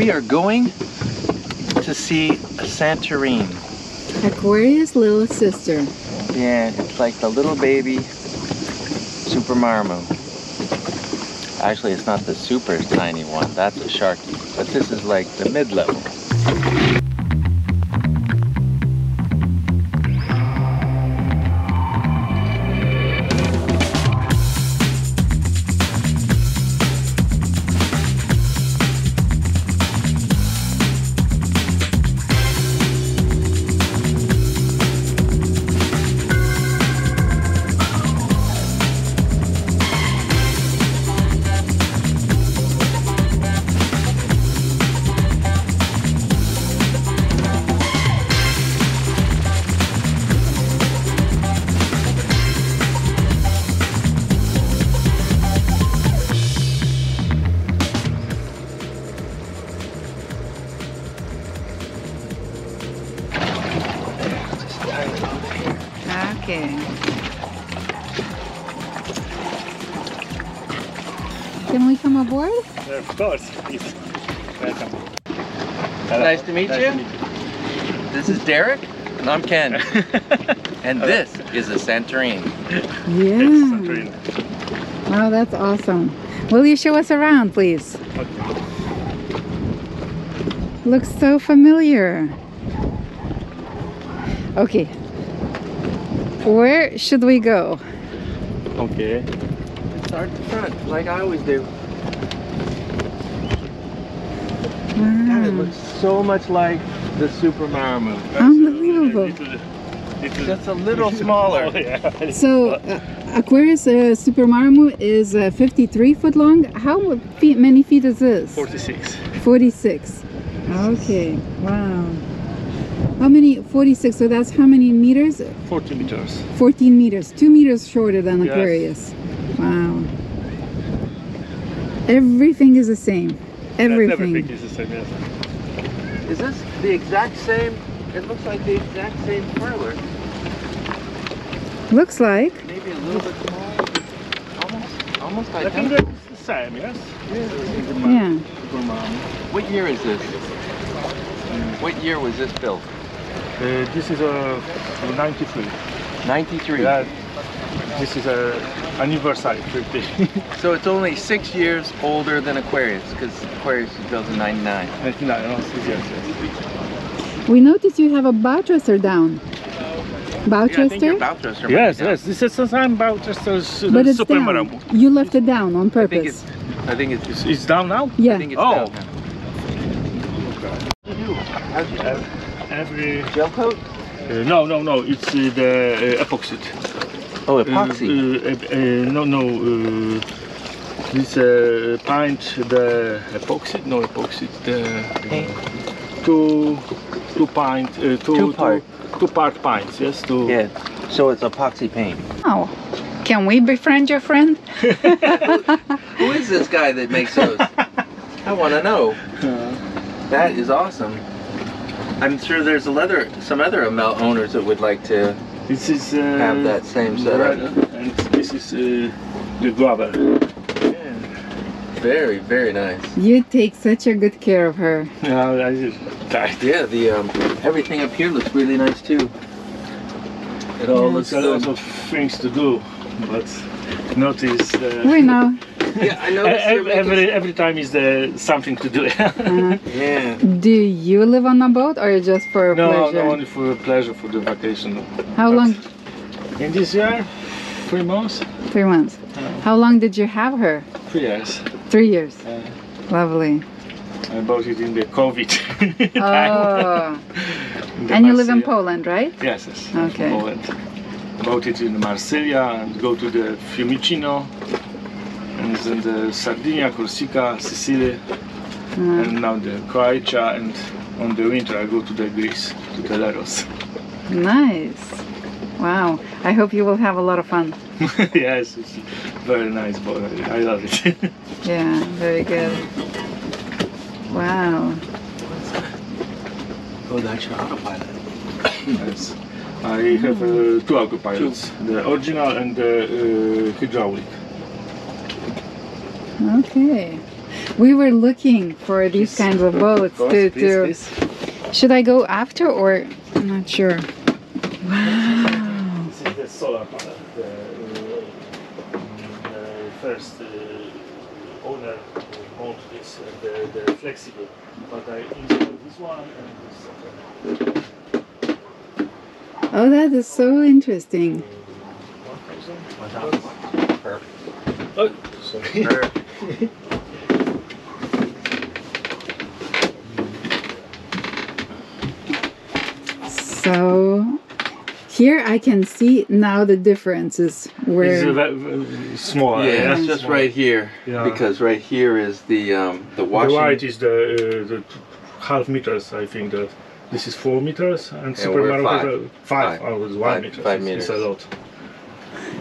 We are going to see a Santorin. Aquarius' little sister. Yeah, it's like the little baby Super Maramu. Actually, it's not the super tiny one. That's a Sharki. But this is like the mid-level. You. This is Derek, and I'm Ken. and oh. this is a Santorin. Yeah. Yes, Santorin. Wow, that's awesome. Will you show us around, please? Okay. Looks so familiar. Okay. Where should we go? Okay. Start the front, like I always do. God, it Wow. looks so much like the Super Maramu. Unbelievable. Little, little, Just a little smaller. Oh, yeah. So, uh, Aquarius uh, Super Maramu is uh, 53 foot long. How feet, many feet is this? 46. 46. Okay. Wow. How many? 46. So that's how many meters? 40 meters. 14 meters. Two meters shorter than Aquarius. Yes. Aquarius. Wow. Everything is the same. Everything. Everything is the same, yes. Is this the exact same? It looks like the exact same furler. Looks like. Maybe a little bit smaller. Almost, almost I think identical. it's the same, yes? Yeah. What year is this? What year was this built? Uh, this is a 93. 93. Yeah, this is a anniversary 50. So it's only six years older than Aquarius, because Aquarius was built in 99. 99, oh, six years, yes. We notice you have a bow thruster down. Bow Yeah, I think your thruster? bow thruster might Yes, down. yes, this is the same about just a s- But it's super down. Maramu. You left it down on I think purpose. it's, I think it's, It's, it's down now? Yeah. I think it's Oh. down now. You do? Every Gel coat? uh, no, no, no. It's uh, the uh, epoxy. Oh, epoxy. uh, uh, no, no. Uh, this uh, paint the epoxy. No epoxy. The Paint. two two paint. Uh, two, Two part. Two, two part paints. Yes. Two. Yeah, so it's epoxy paint. Oh. Can we befriend your friend? Who is this guy that makes those? I want to know. That is awesome. I'm sure there's a leather, some other Amel owners that would like to This is uh, have that same setup. and this is uh, the gravel. Yeah. Very, very nice. You take such a good care of her. Yeah, I just tight. Yeah, the um, everything up here looks really nice too. It all Yeah. looks There's a lot of things to do, but notice. Uh, We know. Yeah, I know. every, every every time is there something to do. Uh, Yeah. do you live on a boat or just for no, pleasure? no, only for pleasure for the vacation. How But long? In this year, three months, Three months. uh, How long did you have her? three years. Three years. Uh, Lovely. I bought it in the COVID time. Oh. In the And you live in Poland, right? Yes, yes. I'm Okay. Poland. Bought it in Marsilia and go to the Fiumicino and then the Sardinia, Corsica, Sicily, Uh, and now the Croatia and on the winter I go to the Greece, to the Leros. nice. Wow. I hope you will have a lot of fun. yes, it's very nice boat. I I love it. Yeah, very good. Wow. Oh, that's your autopilot. yes. I have uh, two autopilots, the original and the uh, hydraulic. Okay. We were looking for these kinds of boats Of course, to, please, to please. should I go after or I'm not sure. Wow. This is the solar panel. The, uh, the first uh, owner mounted this, uh, the, the flexible. But I installed this one and this. Uh, Oh that is so interesting. 1000. Perfect. Oh, sorry. Perfect. So here I can see now the differences where very, very small. Yeah, that's just small. right here. Yeah. Because right here is the um, the The washing. white is the, uh, the half meters, I think. That this is four meters, and Yeah, Super we're Mario five. has, uh, five. Five. Oh, it's one Five- meter. five It's- It's a lot.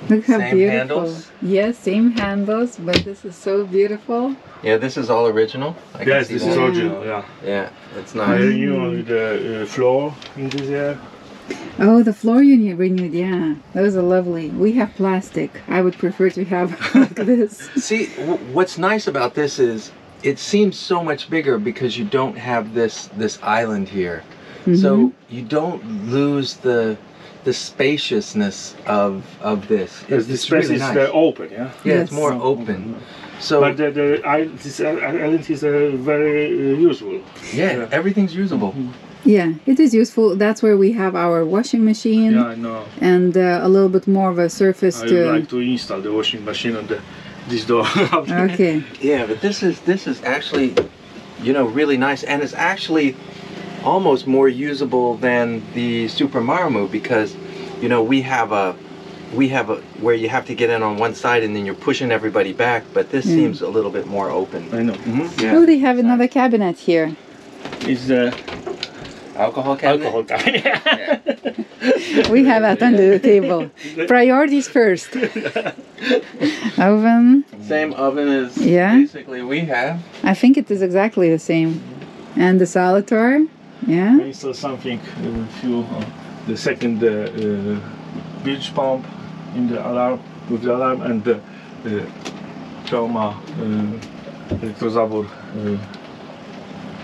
Look how Same beautiful. handles? Yes, same handles, but this is so beautiful. Yeah, this is all original. I can Yes, see this that. is Yeah. original. Yeah. Yeah, it's I nice. renew only the uh, floor in this year. Oh, the floor you renewed, yeah. Those are lovely. We have plastic. I would prefer to have like this. See, w- what's nice about this is it seems so much bigger because you don't have this this island here. Mm-hmm. So you don't lose the the spaciousness of of this. Yes, the It's space really is nice. uh, open. Yeah. yeah, it's more open. So But the, the I, this island is uh, very uh, useful. yeah, yeah. everything's usable. Yeah, it is useful. That's where we have our washing machine Yeah, I know. and uh, a little bit more of a surface I to. would like to install the washing machine on the this door. Okay. Yeah, but this is this is actually, you know, really nice, and it's actually almost more usable than the Super Maramu because, you know, we have a we have a where you have to get in on one side and then you're pushing everybody back, but this Mm. seems a little bit more open. I know. Mm-hmm. Yeah. Oh, they have another cabinet here is It's the Alcohol cabinet. alcohol cabinet. We have that under the table. Priorities first. Oven. Same oven as Yeah. basically we have. I think it is exactly the same. And the Solitor. I Yeah. install something, uh, few, uh, the second uh, uh, bilge pump in the alarm, with the alarm and the uh, Truma uh, electrozabor. Uh,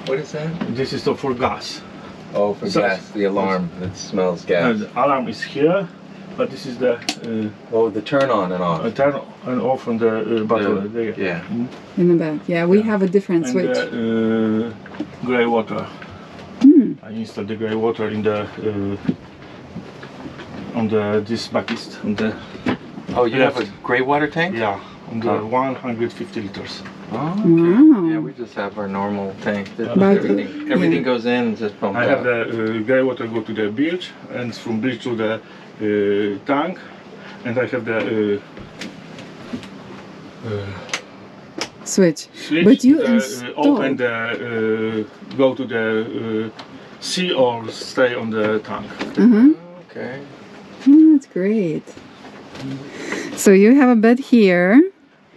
What is that? this is the for gas. Oh, for So- gas, the alarm that smells gas. And the alarm is here, but this is the uh, Oh, the turn on and off. uh, turn and off on the uh, battery. The- there. Uh, yeah. In the back. Yeah, we have a different And switch. the uh, grey water. I installed the grey water in the uh, on the this bucket on the Oh, you have a gray water tank? yeah on the Oh. 150 liters. Oh, Wow. Yeah, we just have our normal tank. everything everything goes in and just pumped I have out. the uh, grey water go to the bilge and from bilge to the uh, tank, and I have the uh, uh, Switch. switch. But you the, uh, installed- open the uh, go to the uh, sea or stay on the tank. Uh huh. Okay. Oh, that's great. So you have a bed here.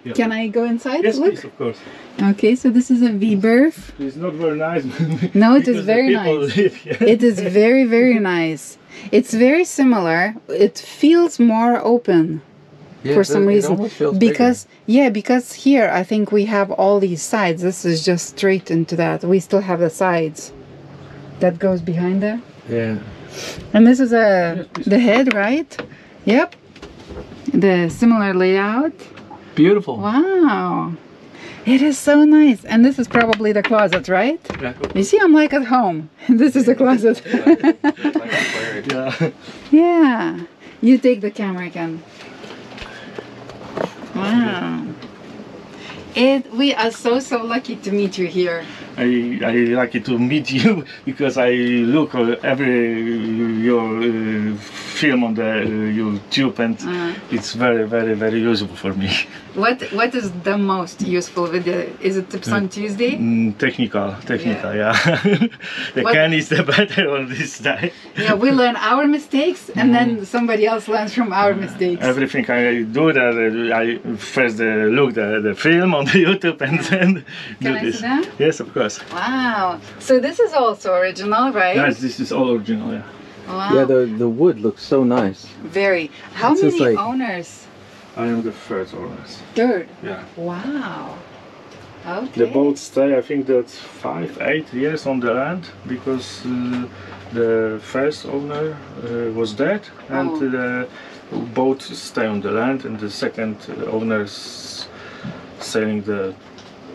Yeah. Can I go inside? Yes, Look. please, of course. Okay, so this is a V-berth. It's not very nice. No, it is very nice. It is very, very nice. It's very similar. It feels more open Yeah, for some does- it reason. almost feels bigger. Because yeah, because here I think we have all these sides. This is just straight into that. We still have the sides that goes behind there. yeah. And this is a the head, right? Yep. The similar layout. Beautiful. Wow. It is so nice. And this is probably the closet, right? Yeah. You see, I'm like at home. This is the closet. Yeah. yeah. You take the camera again. Wow. It, we are so, so lucky to meet you here. I, I lucky to meet you because I look uh, every your uh, film on the uh, YouTube and Uh, it's very very very useful for me. what What is the most useful video? Is it Tips on Tuesday? Mm, technical, technical, yeah. the What- can is the better on this day. Yeah, we learn our mistakes and then somebody else learns from our mistakes. Everything I do that I first uh, look the, the film on the YouTube and then Can do I this. Yes, of course. Wow. So this is also original, right? Yes, this is all original. Yeah. Wow. Yeah, the the wood looks so nice. Very. How It's many like- owners? I am the first owner. Third. Yeah. Wow. Okay. The boat stay, I think that's five, eight years on the land because uh, the first owner uh, was dead and Oh. the boat stay on the land and the second uh, owner's sailing the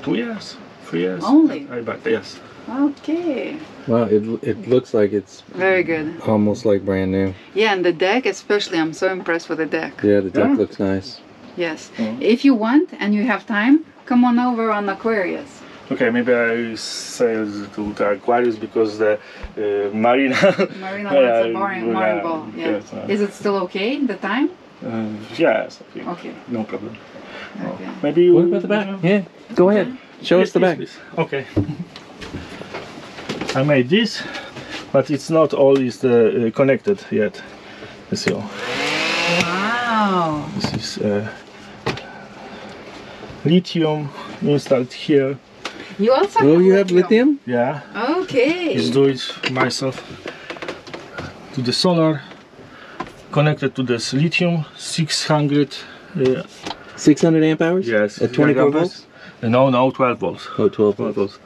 two years, three years. Only? I bet, yes. Okay. Wow, it it looks like it's Very good. almost like brand new. Yeah, and the deck, especially, I'm so impressed with the deck. Yeah, the deck Yeah. looks nice. Yes. Mhm. If you want and you have time, come on over on Aquarius. Okay, maybe I sail to the Aquarius because the uh, marina. Marina Yeah, wants a boring, yeah, boring ball. Yeah. yes, uh, Is it still okay, the time? uh, yes, I. Okay. no problem. Okay. Maybe you. What about the back? Yeah, go ahead. Show us the yes, back. please. Okay. I made this, but it's not all is uh, connected yet. Let's see. Wow. This is uh, lithium installed here. You also Oh, you have lithium? Yeah, Okay. just do it myself. To the solar, connected to this lithium, 600. Uh, 600 amp hours? yes. At 24 volts? No, no, 12 volts. Oh, 12 12 volts.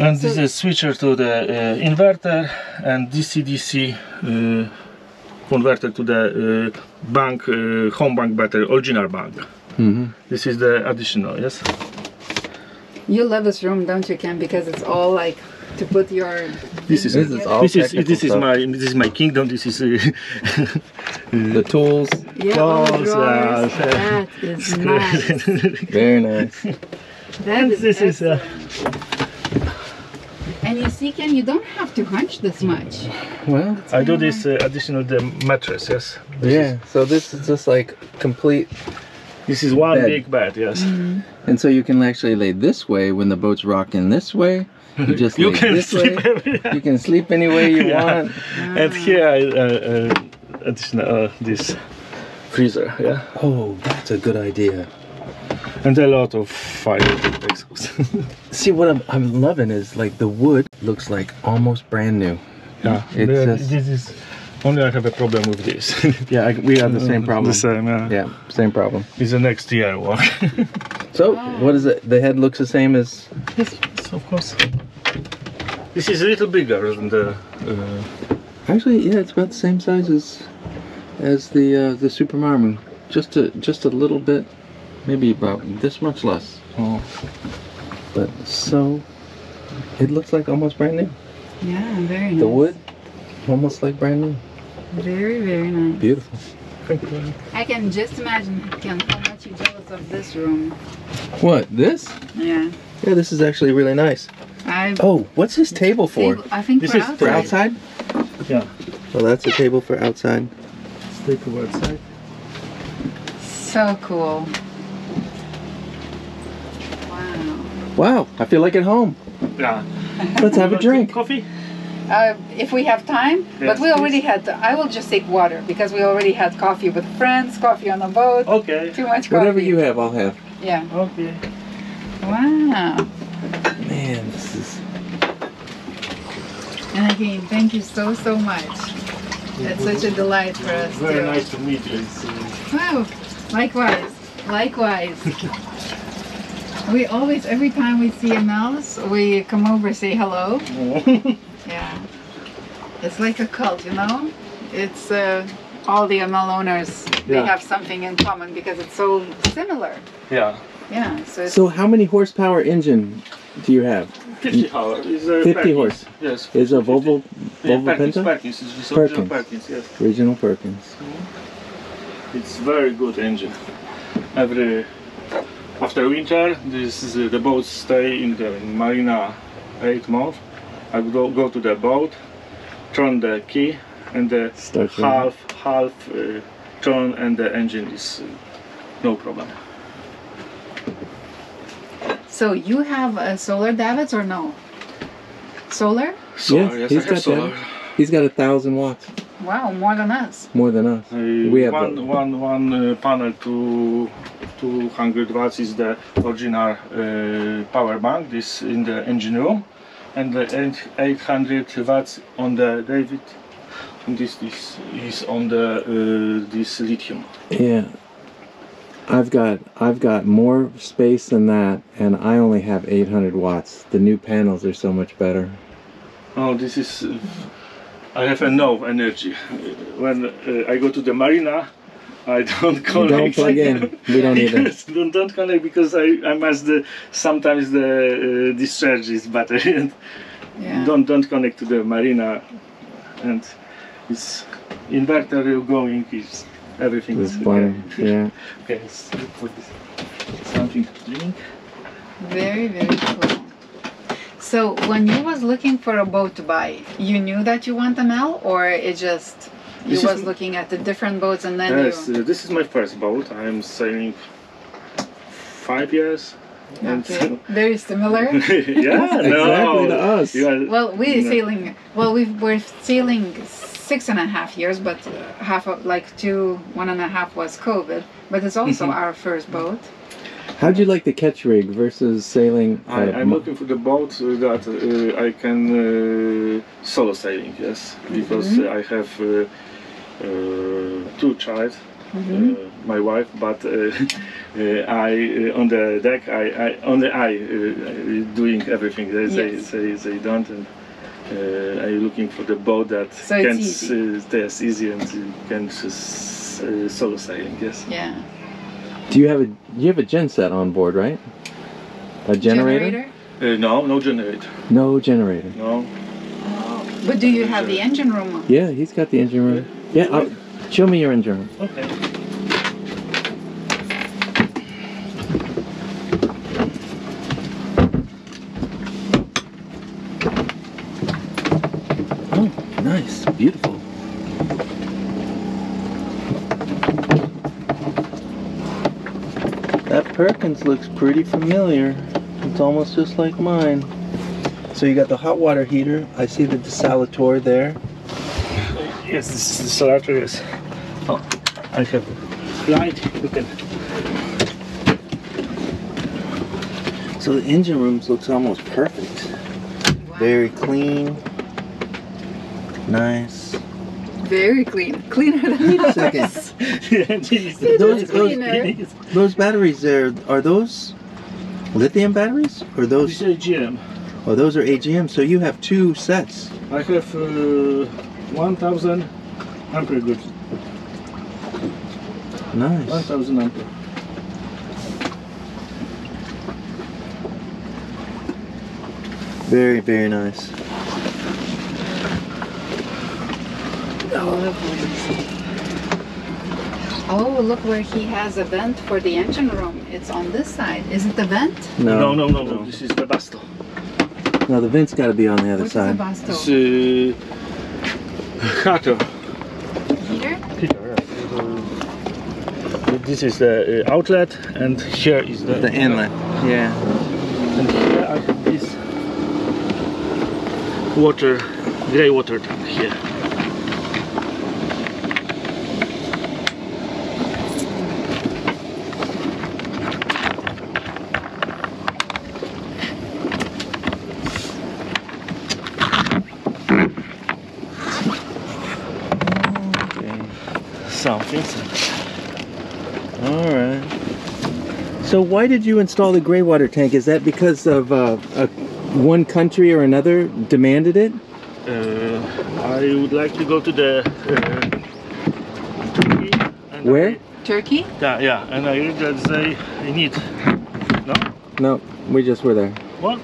And this So- is switcher to the uh, inverter and DC-DC uh, converter to the uh, bank, uh, home bank battery, original bank. hmm This is the additional, yes? You love this room, don't you, Ken? Because it's all like to put your. This is This is all this is this is my this is my kingdom. This is uh, The tools, Yeah, the uh, That is nice. very nice. That is This is, uh, excellent. And you see, Ken, you don't have to hunch this much. Well, I do this uh, additional the mattress. Yes. This yeah, Is, so this is just like complete, this is one Bed. big bed. Yes. and so you can actually lay this way when the boat's rocking this way. You just You lay can this sleep way. every- You can sleep any way you Yeah. want. And here uh, uh, additional uh, this freezer. Yeah. Oh, that's a good idea. And a lot of fire exhaust. See, what I'm, I'm loving is like the wood looks like almost brand new. yeah. It's this is only I have a problem with this. Yeah, I, we have the same problem. The same. Yeah. Yeah, same problem. It's the next year work. So, what is it? The head looks the same as. yes, of course. This is a little bigger than the. Uh, Actually, yeah, it's about the same size as as the uh, the Super Maramu. Just a just a little bit, maybe about this much less. oh. But so, it looks like almost brand new. Yeah, very nice. The wood, almost like brand new. Very, very nice. Beautiful. Thank you. I can just imagine, Ken, how much you're jealous of this room. What this? Yeah. Yeah, this is actually really nice. I. Oh, what's this table for? Table- I think This for is outside. For outside? Yeah. Well, that's a table for outside. Stay to outside. So cool. Wow. Wow, I feel like at home. Yeah. Let's have a drink. Coffee? Uh, if we have time, but Yes, we already please. had. I will just take water because we already had coffee with friends, coffee on the boat. Okay. Too much coffee. Whatever you have, I'll have. Yeah. Okay. Wow. Man, this is. And again, thank you so so much. It's such a delight for us. Very too. nice to meet you. It's, Wow. Likewise. Likewise. we always, every time we see a mouse, we come over say hello. Yeah. It's like a cult, you know? It's uh, all the Amel owners, they Yeah. have something in common because it's so similar. yeah. Yeah, so it's So, how many horsepower engine do you have? 50 hours. 50 Perkins. horse. Yes. Is a Volvo Yeah, Volvo Perkins, Penta? Perkins. It's the Perkins. Perkins, yes. Original Perkins. It's very good engine. Every after winter, this is, uh, the boats stay in the marina eight months. I go go to the boat, turn the key, and the Start running. half half uh, turn, and the engine is uh, no problem. So you have a solar davits or no? Solar? Solar, Yes, yes, he's I got solar. that. He's got a thousand watts, Wow, more than us. more than us. Uh, We have one, the- one, one uh, panel to 200 watts is the original uh, power bank. This in the engine room, and the 800 watts on the davit. And this, this is on the uh, this lithium. Yeah. I've got I've got more space than that, and I only have 800 watts. The new panels are so much better. Oh, this is. Uh, I have enough energy. Uh, When uh, I go to the marina, I don't You connect. don't plug in. We don't either. Yes, don't, don't connect because I, I must the sometimes the uh, discharge this battery and Yeah. don't don't connect to the marina and it's inverter going is everything This is one, yeah. okay let's look for this something to drink Very, very cool. So when you was looking for a boat to buy, you knew that you want an L, or it just you This was looking at the different boats and then yes you uh, this is my first boat i'm sailing five years and okay. very similar. yeah no Exactly to us. Are- Well, we're no. sailing. Well, we we're sailing six and a half years, but uh, half of like two, one and a half was COVID. But it's also our first boat. How'd you like the ketch rig versus sailing? I, uh, I'm looking for the boat uh, that uh, I can uh, solo sailing, yes, because Mhm. uh, I have uh, uh, two child, Mhm. uh, my wife, but I uh, on the deck, I, I only I uh, doing everything. They, Yes. they, they don't, and uh, I'm looking for the boat that So can easy. Uh, easy and can just uh, solo sailing, yes. Yeah. Do you have a you have a gen set on board, right? A generator? Uh, no, no generator, No generator. no. Oh. But do you have the engine room? Yeah, he's got the engine room. Yeah, I'll, show me your engine room. Okay. Oh, nice, beautiful. That Perkins looks pretty familiar. It's almost just like mine. So you got the hot water heater. I see the Dessalator there. Yes, this is the salary, yes. Oh, I have light, you can So the engine room looks almost perfect. Wow. Very clean. Nice. Very clean. Cleaner than ours. Second. Those- those- Those batteries there, are those lithium batteries? Or those This is GM. Oh those are AGM, so you have two sets. I have uh, 1000 ampere good. Nice. 1000 ampere. Very, very nice. Oh, look where he has a vent for the engine room. It's on this side. Is it the vent? No, no, no, no, no. This is the Basto. No, the vent's got to be on the other Which is the side. It's Basto? uh, Hato. Heater? Peter, yes. Uh, This is the uh, outlet, and here is the, The inlet. Yeah. And here I have this water, gray water tank here. Okay. Something. All right. So why did you install the gray water tank? Is that because of uh, a, one country or another demanded it? Uh, I would like to go to the uh, Turkey. And Where? I- Turkey? yeah, yeah, and I read that they need. No? No, we just were there. What?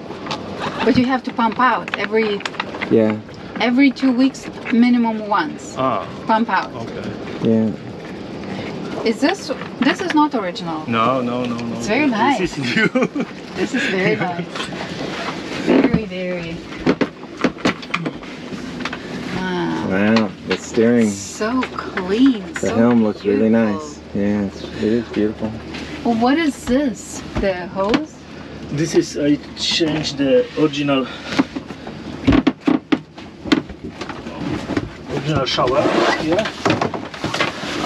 But you have to pump out every Yeah, every two weeks, minimum once. Ah, Pump out. okay. yeah. Is this this is not original? No, no, no, no. It's very nice. This is new. This is very nice. Very, very. Wow. Wow, the steering, So clean. the so helm looks really nice. Yeah, it's, it is beautiful. Well, what is this? The hose? This is I changed the original original shower Yeah.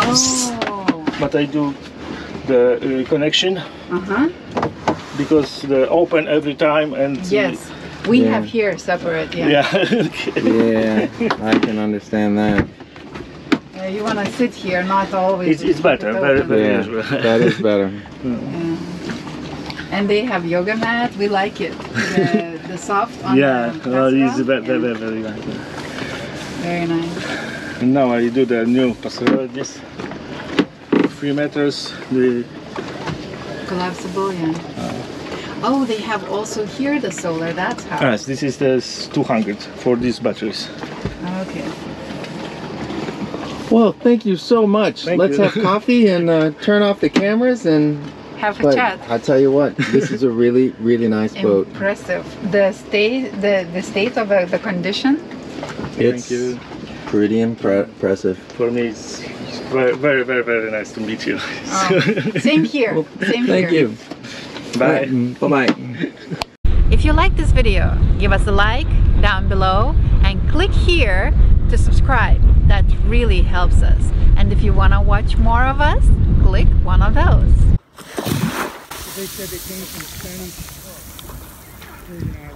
Oh. But I do the uh, connection Uh huh. because the open every time and Yes. We Yeah. have here separate. Yeah. yeah. okay. Yeah, I can understand that. Uh, you want to sit here, not always. It's, it's better, very, very Yeah, that is better. Yeah. And they have yoga mat. We like it. The, the soft on yeah, the well, it's very, Yeah, very, very nice. very nice. And now I do the new passerelle, this three meters, the Collapsible, yeah. oh, they have also here the solar. That's how. yes, this is the 200 for these batteries. Okay. Well, thank you so much. Thank Let's you. have coffee and uh, turn off the cameras and. Have a But chat. I tell you what, this is a really, really nice boat. Impressive. The state, the the state of uh, the condition. It's Thank you. pretty impre- impressive. For me, it's it's very, very, very, very nice to meet you. Oh, same here. Same Thank here. you. Bye. Bye bye. If you like this video, give us a like down below and click here to subscribe. That really helps us. And if you want to watch more of us, click one of those. They said they came from Spanish. Oh.